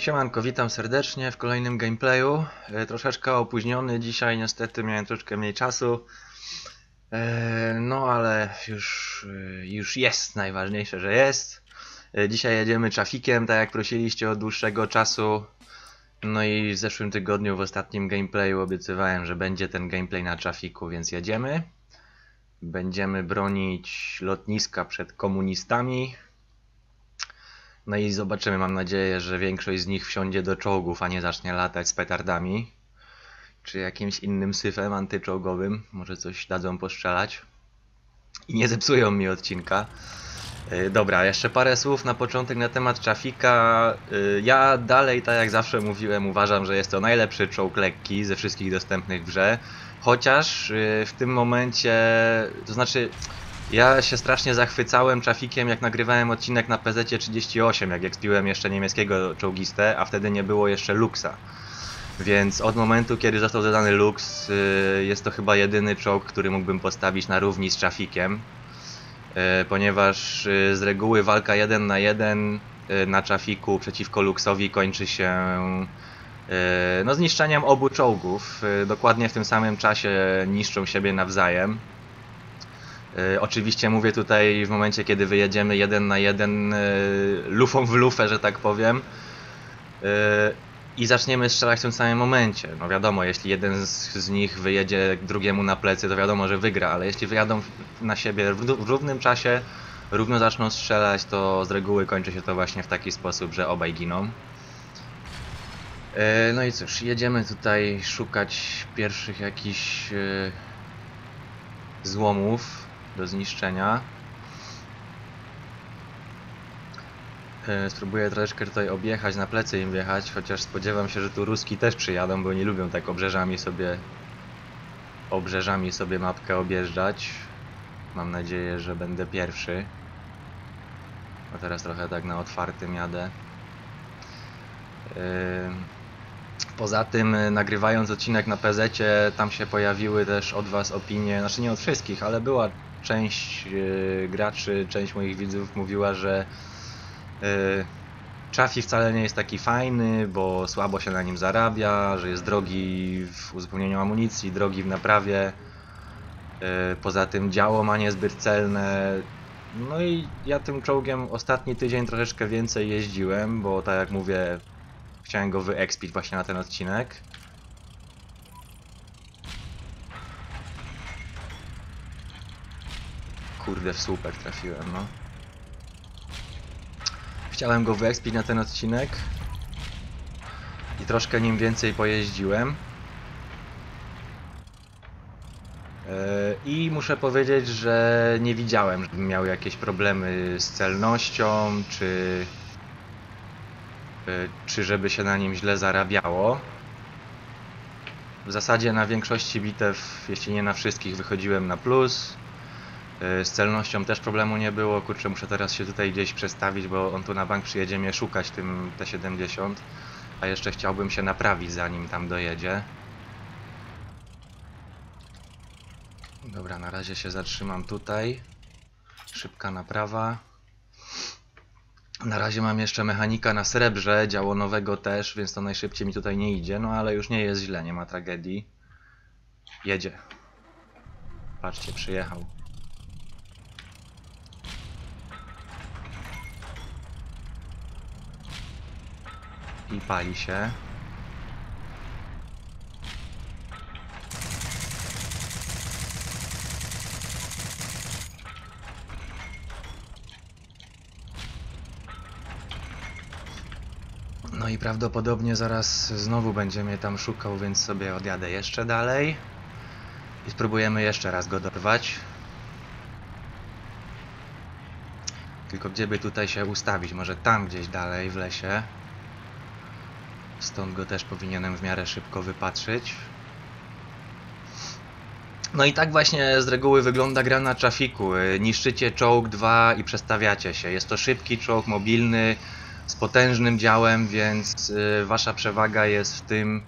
Siemanko, witam serdecznie w kolejnym gameplayu. E, troszeczkę opóźniony dzisiaj, niestety miałem troszkę mniej czasu. E, no ale już, e, już jest, najważniejsze, że jest. Dzisiaj jedziemy trafikiem, tak jak prosiliście od dłuższego czasu. No i w zeszłym tygodniu, w ostatnim gameplayu obiecywałem, że będzie ten gameplay na trafiku, więc jedziemy. Będziemy bronić lotniska przed komunistami. No i zobaczymy, mam nadzieję, że większość z nich wsiądzie do czołgów, a nie zacznie latać z petardami. Czy jakimś innym syfem antyczołgowym. Może coś dadzą postrzelać. I nie zepsują mi odcinka. Yy, Dobra, jeszcze parę słów na początek na temat trafika. Yy, Ja dalej, tak jak zawsze mówiłem, uważam, że jest to najlepszy czołg lekki ze wszystkich dostępnych w grze. Chociaż yy, w tym momencie, to znaczy ja się strasznie zachwycałem trafikiem, jak nagrywałem odcinek na PZ-38, jak ekspiłem jeszcze niemieckiego czołgistę, a wtedy nie było jeszcze Luxa. Więc od momentu, kiedy został dodany Lux, y, jest to chyba jedyny czołg, który mógłbym postawić na równi z trafikiem. Y, Ponieważ y, z reguły walka 1 na 1 y, na trafiku przeciwko Luxowi kończy się no, zniszczeniem obu czołgów. Dokładnie w tym samym czasie niszczą siebie nawzajem. Y, Oczywiście mówię tutaj w momencie, kiedy wyjedziemy jeden na jeden, y, lufą w lufę, że tak powiem. Y, I zaczniemy strzelać w tym samym momencie. No wiadomo, jeśli jeden z, z nich wyjedzie drugiemu na plecy, to wiadomo, że wygra, ale jeśli wyjadą na siebie w, w równym czasie, równo zaczną strzelać, to z reguły kończy się to właśnie w taki sposób, że obaj giną. No i cóż, jedziemy tutaj szukać pierwszych jakichś złomów do zniszczenia. E, Spróbuję troszeczkę tutaj objechać, na plecy im wjechać, chociaż spodziewam się, że tu Ruski też przyjadą, bo nie lubią tak obrzeżami sobie obrzeżami sobie mapkę objeżdżać. Mam nadzieję, że będę pierwszy. A teraz trochę tak na otwartym jadę. Yy, Poza tym, y, nagrywając odcinek na PZ, tam się pojawiły też od Was opinie, znaczy nie od wszystkich, ale była część yy, graczy, część moich widzów mówiła, że yy, Chafi wcale nie jest taki fajny, bo słabo się na nim zarabia, że jest drogi w uzupełnieniu amunicji, drogi w naprawie. Yy, poza tym działo ma niezbyt celne. No i ja tym czołgiem ostatni tydzień troszeczkę więcej jeździłem, bo tak jak mówię, Chciałem go wyekspić właśnie na ten odcinek. Kurde, w słupek trafiłem, no. Chciałem go wyekspić na ten odcinek. I troszkę nim więcej pojeździłem. Yy, I muszę powiedzieć, że nie widziałem, żebym miał jakieś problemy z celnością, czy y, czy żeby się na nim źle zarabiało. W zasadzie na większości bitew, jeśli nie na wszystkich, wychodziłem na plus. Y, Z celnością też problemu nie było. Kurczę, muszę teraz się tutaj gdzieś przestawić, bo on tu na bank przyjedzie mnie szukać tym T70. A jeszcze chciałbym się naprawić zanim tam dojedzie. Dobra, na razie się zatrzymam tutaj. Szybka naprawa. Na razie mam jeszcze mechanika na srebrze, działo nowego też, więc to najszybciej mi tutaj nie idzie, no ale już nie jest źle, nie ma tragedii. Jedzie. Patrzcie, przyjechał. I pali się. No i prawdopodobnie zaraz znowu będzie mnie tam szukał, więc sobie odjadę jeszcze dalej. I spróbujemy jeszcze raz go dorwać. Tylko gdzie by tutaj się ustawić? Może tam gdzieś dalej w lesie. Stąd go też powinienem w miarę szybko wypatrzyć. No i tak właśnie z reguły wygląda gra na trafiku. Niszczycie czołg 2 i przestawiacie się. Jest to szybki czołg mobilny z potężnym działem, więc y, wasza przewaga jest w tym,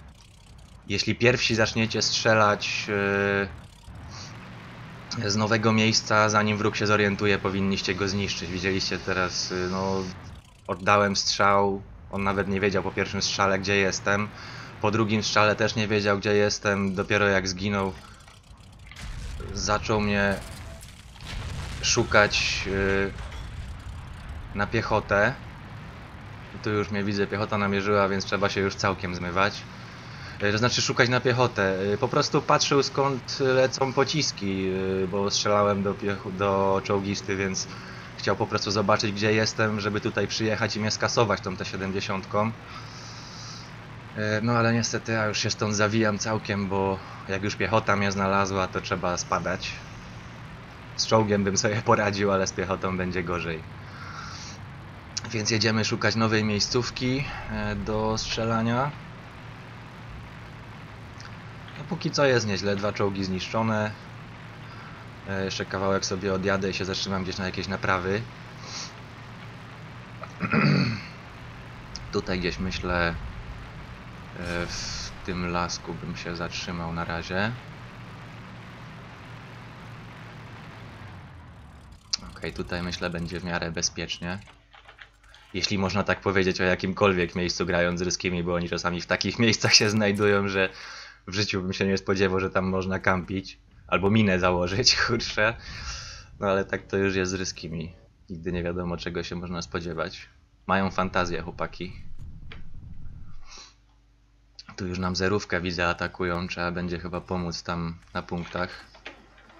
jeśli pierwsi zaczniecie strzelać y, z nowego miejsca, zanim wróg się zorientuje, powinniście go zniszczyć. Widzieliście teraz, y, no, oddałem strzał, On nawet nie wiedział po pierwszym strzale, gdzie jestem. Po drugim strzale też nie wiedział, gdzie jestem. Dopiero jak zginął, zaczął mnie szukać yy, na piechotę. Tu już mnie widzę, piechota namierzyła, więc trzeba się już całkiem zmywać. Yy, To znaczy szukać na piechotę. Yy, Po prostu patrzył skąd lecą pociski, yy, bo strzelałem do, do czołgisty, więc chciał po prostu zobaczyć gdzie jestem, żeby tutaj przyjechać i mnie skasować tą T-70. E, No ale niestety ja już się stąd zawijam całkiem, bo jak już piechota mnie znalazła, to trzeba spadać. Z czołgiem bym sobie poradził, ale z piechotą będzie gorzej. Więc jedziemy szukać nowej miejscówki e, do strzelania. No póki co jest nieźle, dwa czołgi zniszczone. E, Jeszcze kawałek sobie odjadę i się zatrzymam gdzieś na jakieś naprawy. Tutaj gdzieś myślę e, w tym lasku bym się zatrzymał na razie. Ok, tutaj myślę będzie w miarę bezpiecznie. Jeśli można tak powiedzieć o jakimkolwiek miejscu grając z ryskimi, bo oni czasami w takich miejscach się znajdują, że w życiu bym się nie spodziewał, że tam można kampić. Albo minę założyć, kurczę. No ale tak to już jest z ryskimi. Nigdy nie wiadomo czego się można spodziewać. Mają fantazję chłopaki. Tu już nam zerówkę widzę atakują, trzeba będzie chyba pomóc tam na punktach.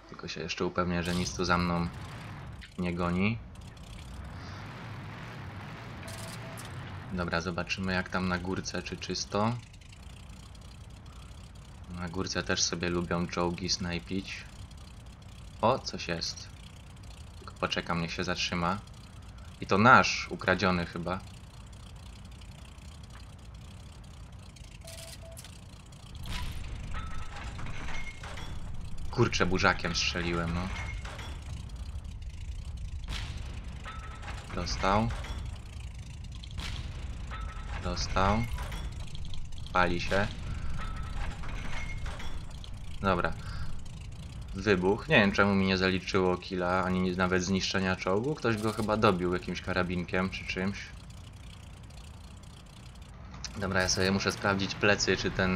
Tylko się jeszcze upewnię, że nic tu za mną nie goni. Dobra, zobaczymy jak tam na górce, czy czysto. Na górce też sobie lubią czołgi snajpić. O, coś jest. Tylko poczekam, niech się zatrzyma. I to nasz, ukradziony chyba. Kurczę, burzakiem strzeliłem, no. Dostał. Dostał. Pali się. Dobra. Wybuch. Nie wiem czemu mi nie zaliczyło killa, ani nawet zniszczenia czołgu. Ktoś go chyba dobił jakimś karabinkiem czy czymś. Dobra, ja sobie muszę sprawdzić plecy, czy ten...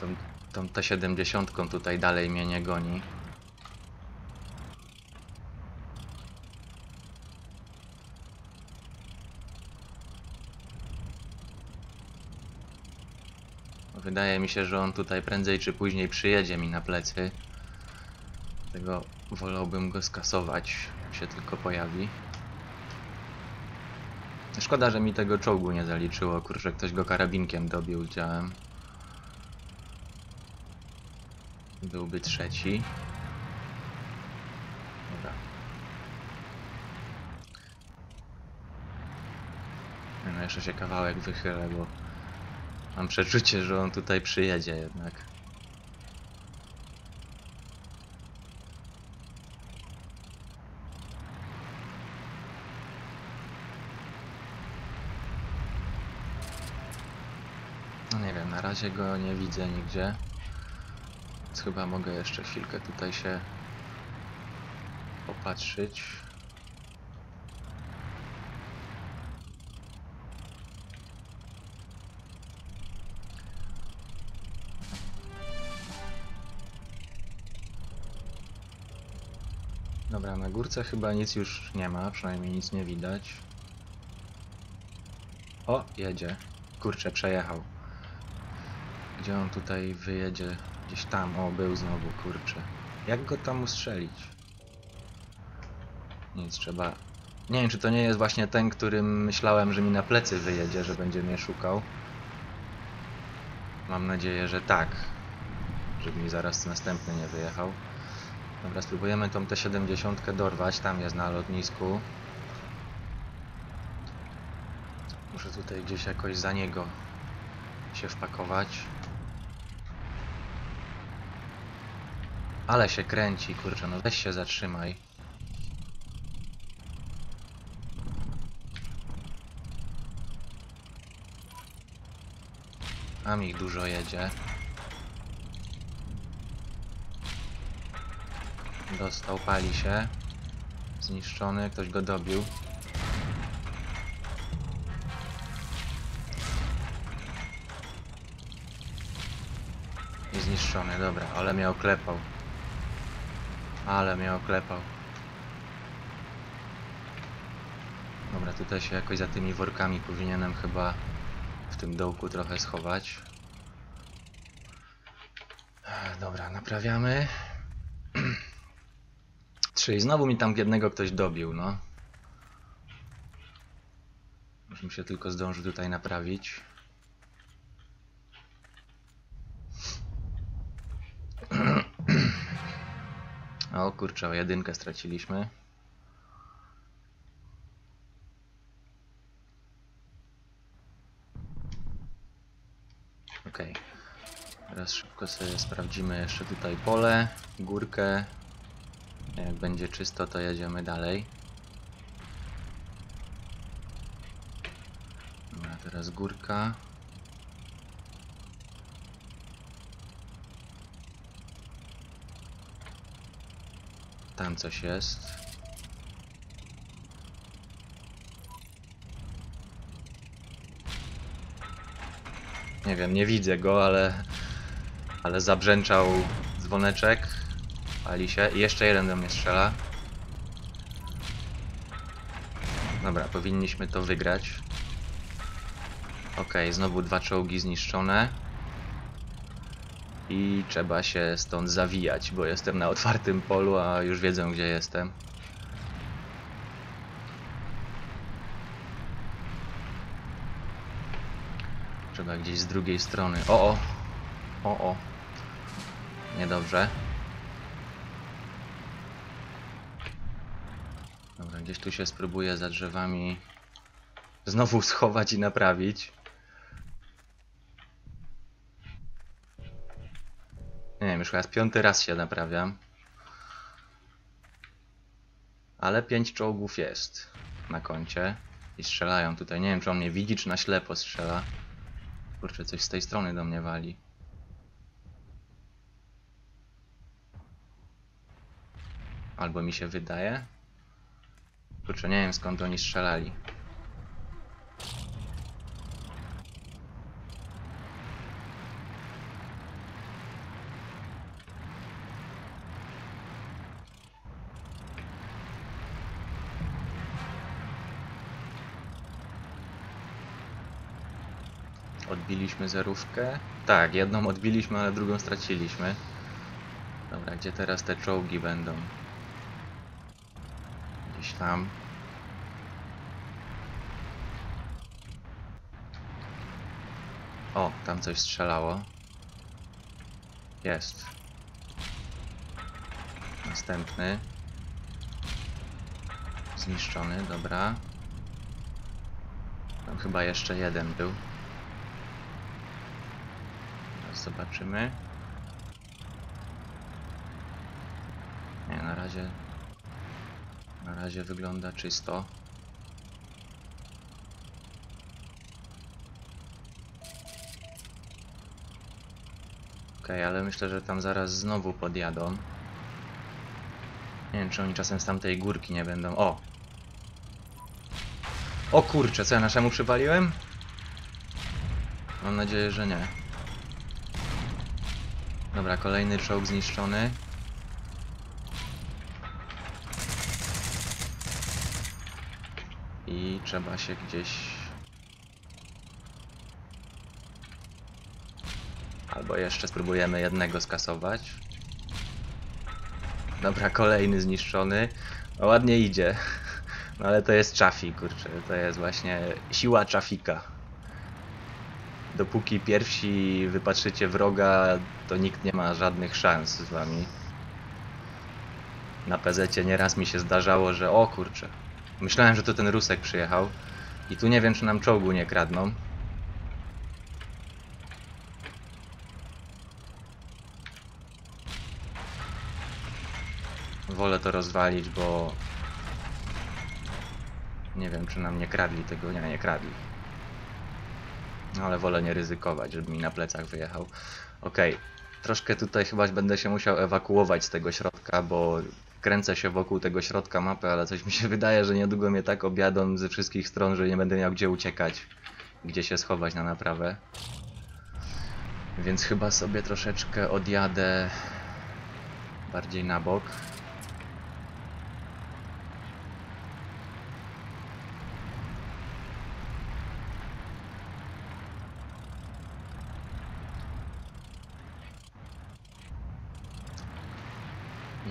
Tą, tą T-70 tutaj dalej mnie nie goni. Wydaje mi się, że on tutaj prędzej czy później przyjedzie mi na plecy. Dlatego wolałbym go skasować, się tylko pojawi. Szkoda, że mi tego czołgu nie zaliczyło. Kurczę, ktoś go karabinkiem dobił, widziałem. Byłby trzeci. Dobra. No jeszcze się kawałek wychylę, bo Mam przeczucie, że on tutaj przyjedzie jednak. No nie wiem, na razie go nie widzę nigdzie. Więc chyba mogę jeszcze chwilkę tutaj się popatrzyć. Dobra, na górce chyba nic już nie ma, przynajmniej nic nie widać. O, jedzie. Kurczę, przejechał. Gdzie on tutaj wyjedzie? Gdzieś tam. O, był znowu, kurczę. Jak go tam ustrzelić? Nic, trzeba... Nie wiem, czy to nie jest właśnie ten, którym myślałem, że mi na plecy wyjedzie, że będzie mnie szukał. Mam nadzieję, że tak. Żeby mi zaraz następny nie wyjechał. Dobra, spróbujemy tą T-70 dorwać, tam jest na lotnisku. Muszę tutaj gdzieś jakoś za niego się wpakować. Ale się kręci, kurczę, no weź się zatrzymaj. Tam ich dużo jedzie. Dostał, pali się. Zniszczony, ktoś go dobił. I zniszczony, dobra, ale mnie oklepał. Ale mnie oklepał. Dobra, tutaj się jakoś za tymi workami powinienem chyba w tym dołku trochę schować. Dobra, naprawiamy. Czyli znowu mi tam jednego ktoś dobił, no. Musimy się tylko zdążyć tutaj naprawić. O kurczę, o jedynkę straciliśmy. Okej. Teraz szybko sobie sprawdzimy jeszcze tutaj pole, górkę. Jak będzie czysto, to jedziemy dalej. Dobra, teraz górka. Tam coś jest. Nie wiem, nie widzę go, ale ale zabrzęczał dzwoneczek. Pali jeszcze jeden do mnie strzela. Dobra, powinniśmy to wygrać. Ok, znowu dwa czołgi zniszczone. I trzeba się stąd zawijać, bo jestem na otwartym polu, a już wiedzą gdzie jestem. Trzeba gdzieś z drugiej strony. O, o! O, o! Niedobrze. Gdzieś tu się spróbuję za drzewami znowu schować i naprawić. Nie wiem, już chyba piąty raz się naprawiam. Ale pięć czołgów jest na koncie i strzelają tutaj. Nie wiem, czy on mnie widzi, czy na ślepo strzela. Kurczę, coś z tej strony do mnie wali. Albo mi się wydaje. Kurczę, nie wiem skąd oni strzelali. Odbiliśmy zerówkę. Tak, jedną odbiliśmy, ale drugą straciliśmy. Dobra, gdzie teraz te czołgi będą? Tam. O, tam coś strzelało. Jest. Następny. Zniszczony, dobra. Tam chyba jeszcze jeden był. Teraz zobaczymy. Nie, na razie razie wygląda czysto. Okej, ale myślę, że tam zaraz znowu podjadą. Nie wiem, czy oni czasem z tamtej górki nie będą. O! O kurczę, co ja naszemu przypaliłem? Mam nadzieję, że nie. Dobra, kolejny czołg zniszczony. I trzeba się gdzieś... Albo jeszcze spróbujemy jednego skasować. Dobra, kolejny zniszczony. No, ładnie idzie. No ale to jest Chafi, kurczę. To jest właśnie siła Chafika. Dopóki pierwsi wypatrzycie wroga, to nikt nie ma żadnych szans z wami. Na PZ nieraz mi się zdarzało, że o kurczę, Myślałem, że to ten Rusek przyjechał. I tu nie wiem, czy nam czołgu nie kradną. Wolę to rozwalić, bo... Nie wiem, czy nam nie kradli tego. Nie, nie kradli. No, ale wolę nie ryzykować, żeby mi na plecach wyjechał. Okej. Troszkę tutaj chyba będę się musiał ewakuować z tego środka, bo kręcę się wokół tego środka mapy, ale coś mi się wydaje, że niedługo mnie tak objadą ze wszystkich stron, że nie będę miał gdzie uciekać, gdzie się schować na naprawę. Więc chyba sobie troszeczkę odjadę bardziej na bok.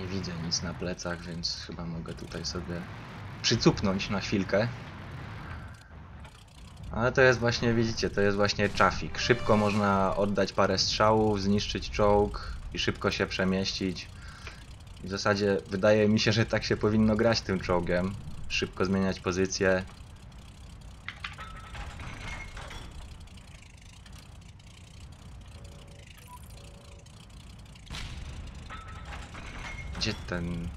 Nie widzę nic na plecach, więc chyba mogę tutaj sobie przycupnąć na chwilkę. Ale to jest właśnie, widzicie, to jest właśnie trafik. Szybko można oddać parę strzałów, zniszczyć czołg i szybko się przemieścić. W zasadzie wydaje mi się, że tak się powinno grać tym czołgiem. Szybko zmieniać pozycję. Gdzie ten...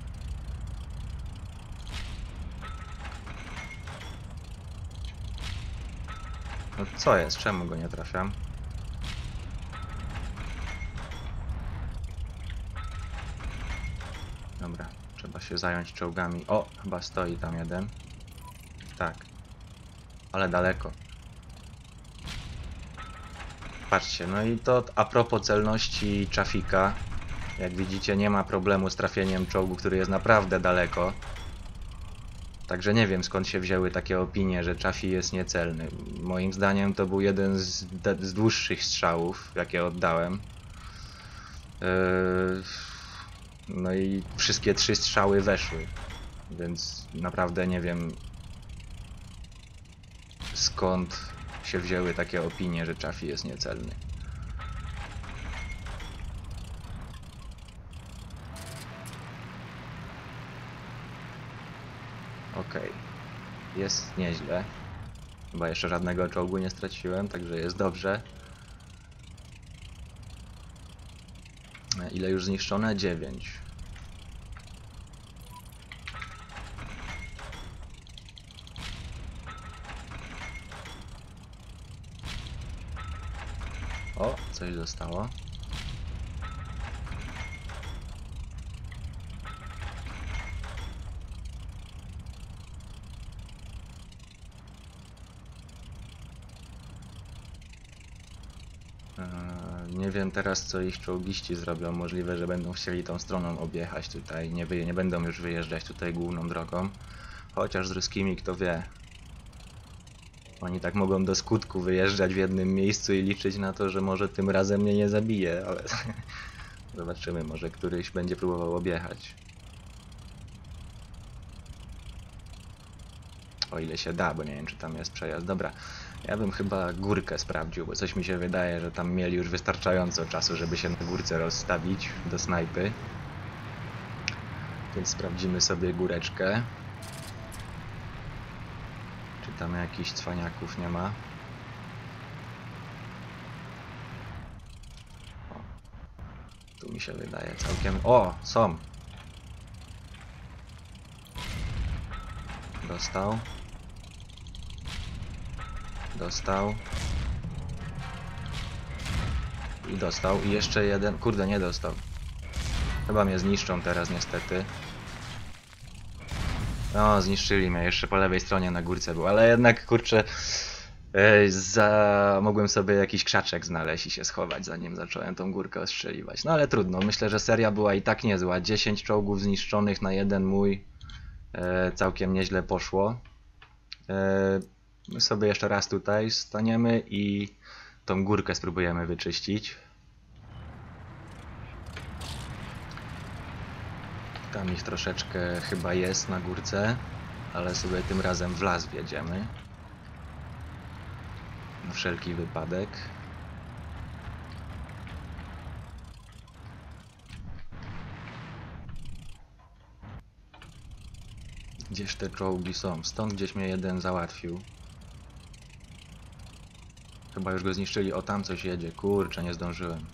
No co jest? Czemu go nie trafiam? Dobra, trzeba się zająć czołgami. O, chyba stoi tam jeden. Tak. Ale daleko. Patrzcie, no i to a propos celności trafika. Jak widzicie, nie ma problemu z trafieniem czołgu, który jest naprawdę daleko. Także nie wiem skąd się wzięły takie opinie, że Chafi jest niecelny. Moim zdaniem to był jeden z, z dłuższych strzałów, jakie oddałem. Yy, No i wszystkie trzy strzały weszły. Więc naprawdę nie wiem skąd się wzięły takie opinie, że Chafi jest niecelny. Okej. Jest nieźle. Chyba jeszcze żadnego czołgu nie straciłem, także jest dobrze. Ile już zniszczone? 9. O, coś zostało. Wiem teraz co ich czołgiści zrobią. Możliwe, że będą chcieli tą stroną objechać tutaj. Nie, wyje, nie będą już wyjeżdżać tutaj główną drogą. Chociaż z ruskimi kto wie. Oni tak mogą do skutku wyjeżdżać w jednym miejscu i liczyć na to, że może tym razem mnie nie zabije, ale zobaczymy, może któryś będzie próbował objechać. O ile się da, bo nie wiem czy tam jest przejazd. Dobra, ja bym chyba górkę sprawdził, bo coś mi się wydaje, że tam mieli już wystarczająco czasu, żeby się na górce rozstawić do snajpy. Więc sprawdzimy sobie góreczkę. Czy tam jakichś cwaniaków nie ma? O, tu mi się wydaje całkiem... O, są! Dostał. Dostał. I dostał. I jeszcze jeden. Kurde, nie dostał. Chyba mnie zniszczą teraz niestety. No, zniszczyli mnie. Jeszcze po lewej stronie na górce był. Ale jednak, kurczę, e, za... mogłem sobie jakiś krzaczek znaleźć i się schować, zanim zacząłem tą górkę ostrzeliwać. No ale trudno. Myślę, że seria była i tak niezła. 10 czołgów zniszczonych na jeden mój. E, całkiem nieźle poszło. E, My sobie jeszcze raz tutaj staniemy i tą górkę spróbujemy wyczyścić. Tam ich troszeczkę chyba jest na górce, ale sobie tym razem w las wjedziemy. Na wszelki wypadek. Gdzież te czołgi są? Stąd gdzieś mnie jeden załatwił. Chyba już go zniszczyli. O, tam coś jedzie. Kurczę, nie zdążyłem.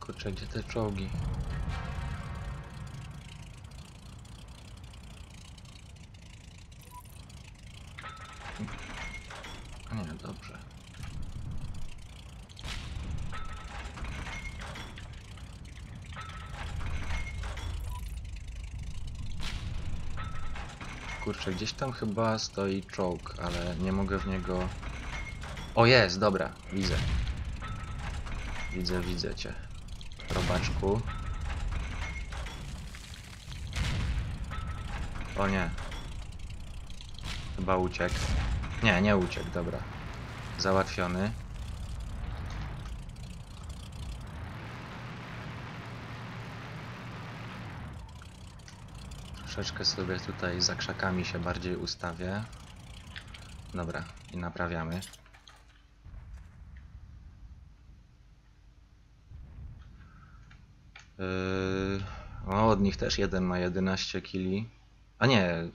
Kurczę, gdzie te czołgi? Nie, dobrze. Kurczę, gdzieś tam chyba stoi czołg, ale nie mogę w niego... O, jest, dobra, widzę. Widzę, widzę cię. Robaczku. O nie. Chyba uciekł. Nie, nie uciekł, dobra. Załatwiony. Troszeczkę sobie tutaj za krzakami się bardziej ustawię. Dobra, i naprawiamy. Yy, no od nich też jeden ma 11 kili. A nie,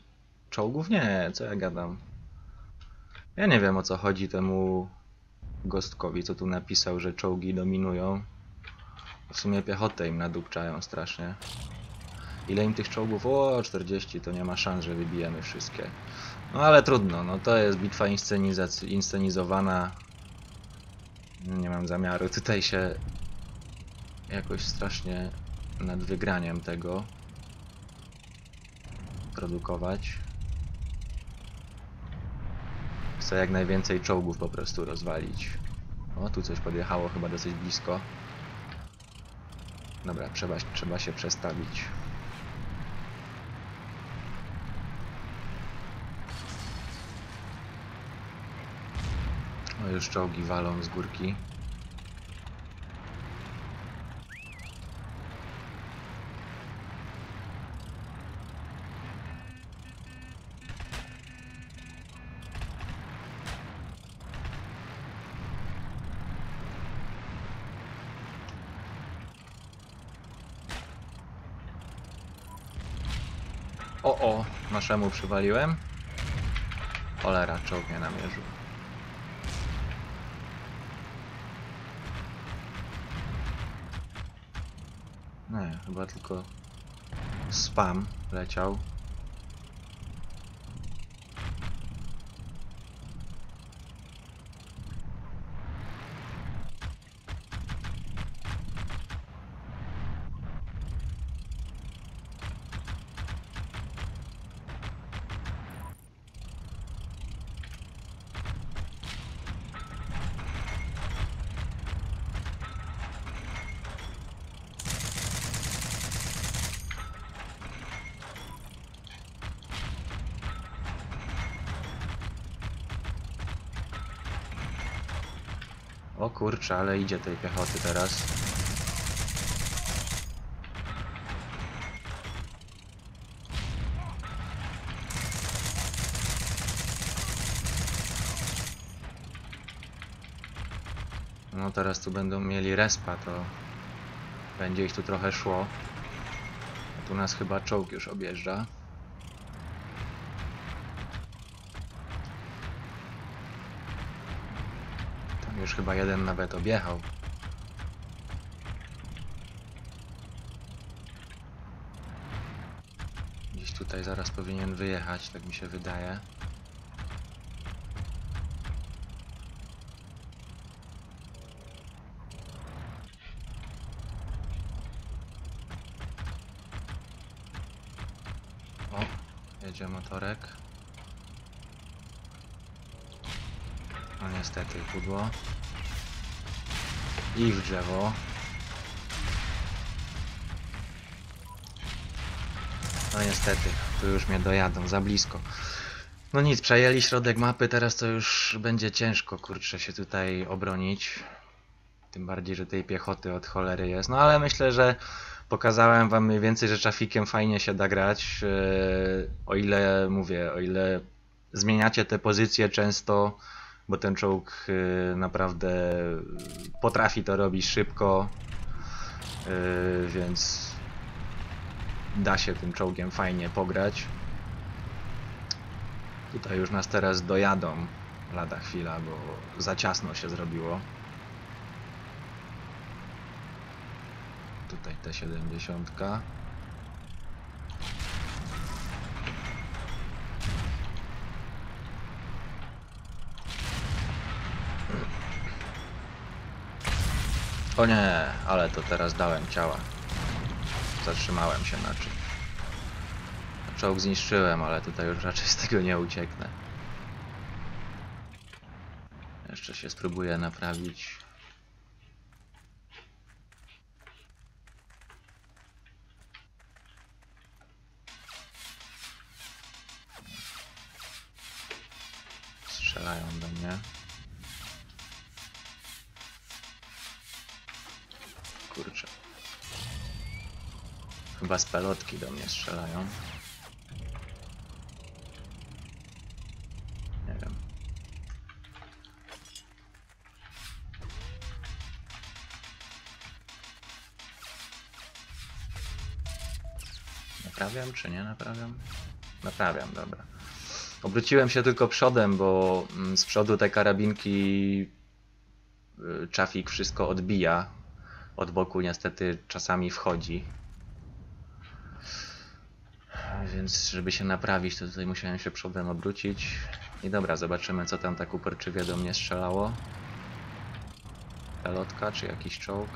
czołgów nie, co ja gadam. Ja nie wiem o co chodzi temu Gostkowi, co tu napisał, że czołgi dominują. W sumie piechotę im nadupczają strasznie. Ile im tych czołgów? O, 40, to nie ma szans, że wybijemy wszystkie. No ale trudno, no to jest bitwa inscenizowana. Nie mam zamiaru tutaj się jakoś strasznie nad wygraniem tego produkować. Chcę jak najwięcej czołgów po prostu rozwalić. O, tu coś podjechało chyba dosyć blisko. Dobra, trzeba, trzeba się przestawić. Już czołgi walą z górki. O, o, naszemu przywaliłem. Cholera, czołg mnie namierzył. Nie, chyba tylko spam leciał. O kurczę, ale idzie tej piechoty teraz. No teraz tu będą mieli respa, to będzie ich tu trochę szło. Tu nas chyba czołg już objeżdża. Chyba jeden nawet objechał. Gdzieś tutaj zaraz powinien wyjechać, tak mi się wydaje. Jedzie motorek. Niestety, pudło. I w drzewo. No niestety, tu już mnie dojadą, za blisko. No nic, przejęli środek mapy, teraz to już będzie ciężko, kurczę, się tutaj obronić. Tym bardziej, że tej piechoty od cholery jest. No ale myślę, że pokazałem wam mniej więcej, że czafikiem fajnie się da grać. Yy, O ile mówię, o ile zmieniacie te pozycje często, bo ten czołg yy, naprawdę potrafi to robić szybko, yy, więc da się tym czołgiem fajnie pograć. Tutaj już nas teraz dojadą lada chwila, bo za ciasno się zrobiło. Tutaj T70. O nie, ale to teraz dałem ciała. Zatrzymałem się na czym. Czołg zniszczyłem, ale tutaj już raczej z tego nie ucieknę. Jeszcze się spróbuję naprawić. Pelotki do mnie strzelają. Nie wiem. Naprawiam czy nie naprawiam? Naprawiam, dobra. Obróciłem się tylko przodem, bo mm, z przodu te karabinki y, Czafik wszystko odbija. Od boku niestety czasami wchodzi. Więc żeby się naprawić, to tutaj musiałem się przodem obrócić. I dobra, zobaczymy co tam tak uporczywie do mnie strzelało. Pelotka czy jakiś czołg?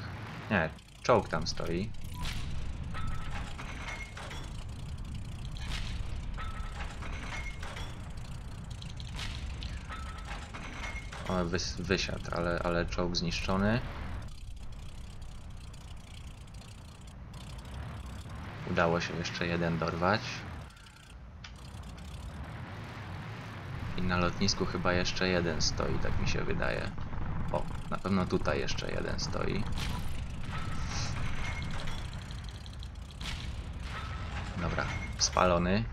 Nie, czołg tam stoi. O, wys wysiadł, ale, ale czołg zniszczony. Udało się jeszcze jeden dorwać. Na lotnisku chyba jeszcze jeden stoi, tak mi się wydaje. O, na pewno tutaj jeszcze jeden stoi. Dobra, spalony.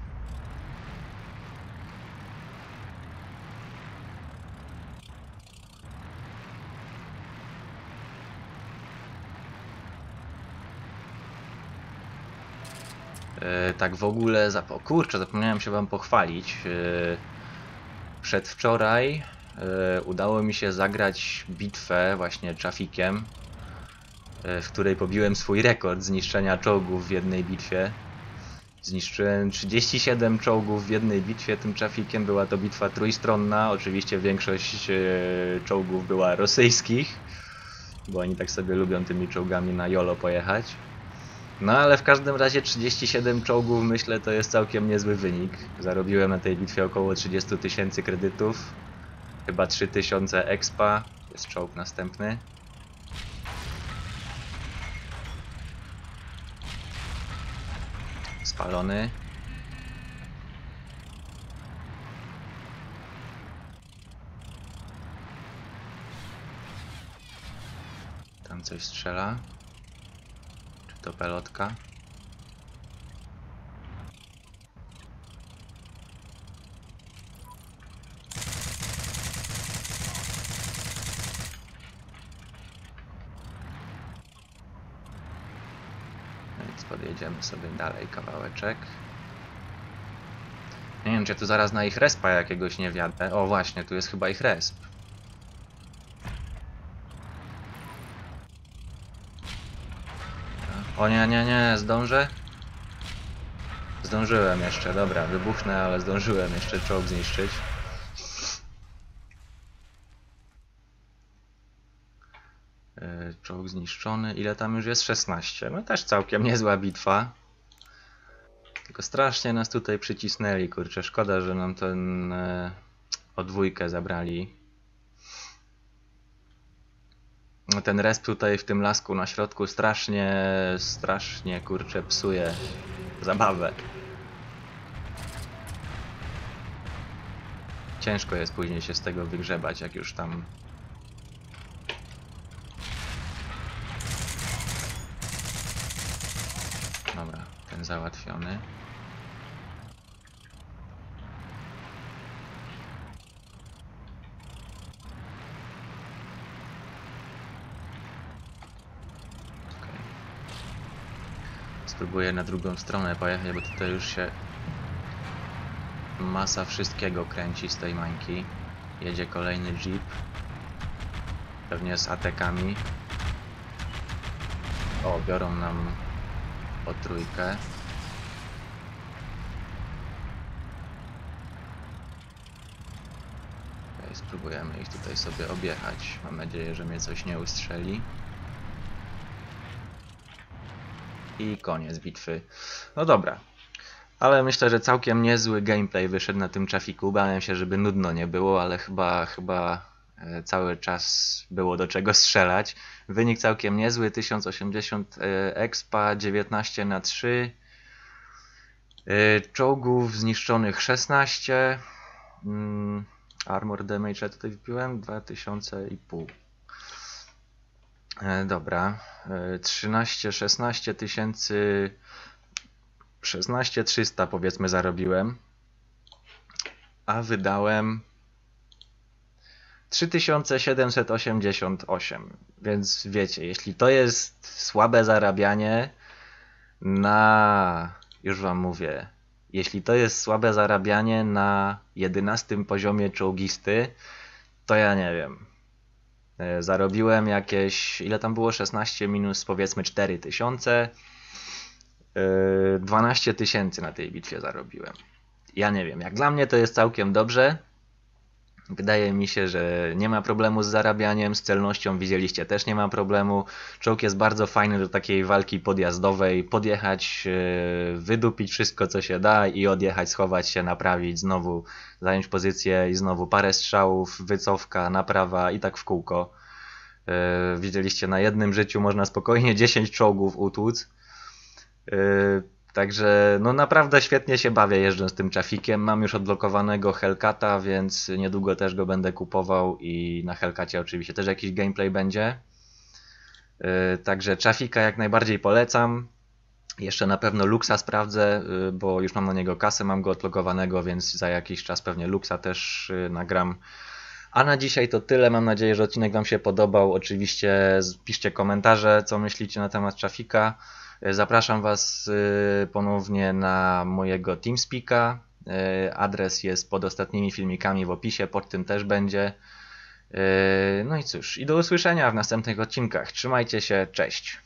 E, tak w ogóle, zap kurczę, zapomniałem się wam pochwalić. E, Przedwczoraj e, udało mi się zagrać bitwę właśnie trafikiem, e, w której pobiłem swój rekord zniszczenia czołgów w jednej bitwie. Zniszczyłem 37 czołgów w jednej bitwie tym trafikiem. Była to bitwa trójstronna. Oczywiście większość e, czołgów była rosyjskich, bo oni tak sobie lubią tymi czołgami na jolo pojechać. No ale w każdym razie 37 czołgów myślę to jest całkiem niezły wynik. Zarobiłem na tej bitwie około 30 tysięcy kredytów. Chyba 3000 expa. Jest czołg następny. Spalony. Tam coś strzela. To pelotka? Więc podjedziemy sobie dalej kawałeczek. Nie wiem, czy tu zaraz na ich respa jakiegoś nie wjadę. O właśnie, tu jest chyba ich resp. O nie, nie, nie, zdążę? Zdążyłem jeszcze, dobra, wybuchnę, ale zdążyłem jeszcze czołg zniszczyć. Yy, Czołg zniszczony. Ile tam już jest? 16. No też całkiem niezła bitwa. Tylko strasznie nas tutaj przycisnęli, kurczę. Szkoda, że nam ten e, odwójkę zabrali. No ten resp tutaj w tym lasku na środku strasznie, strasznie kurczę psuje zabawę. Ciężko jest później się z tego wygrzebać, jak już tam Dobra, ten załatwiony. Spróbuję na drugą stronę pojechać, bo tutaj już się masa wszystkiego kręci z tej mańki. Jedzie kolejny jeep. Pewnie z atekami. O, biorą nam o trójkę. Okej, spróbujemy ich tutaj sobie objechać. Mam nadzieję, że mnie coś nie ustrzeli. I koniec bitwy. No dobra. Ale myślę, że całkiem niezły gameplay wyszedł na tym trafiku. Bałem się, żeby nudno nie było, ale chyba, chyba e, cały czas było do czego strzelać. Wynik całkiem niezły, 1080 e, expa, 19 na 3. E, Czołgów zniszczonych 16. Mm, Armor damage ja tutaj wpiłem 2000,5. E, dobra. E, 13, 16 tysięcy. 16 300 powiedzmy zarobiłem. A wydałem 3788. Więc wiecie, jeśli to jest słabe zarabianie na. Już wam mówię. Jeśli to jest słabe zarabianie na 11 poziomie czołgisty, to ja nie wiem. E, Zarobiłem jakieś. Ile tam było? 16 minus powiedzmy 4000. Yy, 12 tysięcy na tej bitwie zarobiłem. Ja nie wiem, jak dla mnie to jest całkiem dobrze. Wydaje mi się, że nie ma problemu z zarabianiem, z celnością widzieliście też nie ma problemu. Czołg jest bardzo fajny do takiej walki podjazdowej. Podjechać, yy, wydupić wszystko co się da i odjechać, schować się, naprawić, znowu zająć pozycję i znowu parę strzałów, wycofka, naprawa i tak w kółko. Yy, Widzieliście na jednym życiu można spokojnie 10 czołgów utłuc. Także no naprawdę świetnie się bawię jeżdżąc tym trafikiem. Mam już odblokowanego Hellcata, więc niedługo też go będę kupował i na Hellcacie oczywiście też jakiś gameplay będzie. Yy, Także trafika jak najbardziej polecam. Jeszcze na pewno Luxa sprawdzę, yy, bo już mam na niego kasę, mam go odblokowanego, więc za jakiś czas pewnie Luxa też yy, nagram. A na dzisiaj to tyle. Mam nadzieję, że odcinek Wam się podobał. Oczywiście piszcie komentarze, co myślicie na temat trafika. Zapraszam Was y, ponownie na mojego TeamSpeaka. Y, Adres jest pod ostatnimi filmikami w opisie, pod tym też będzie. No i cóż, i do usłyszenia w następnych odcinkach. Trzymajcie się, cześć.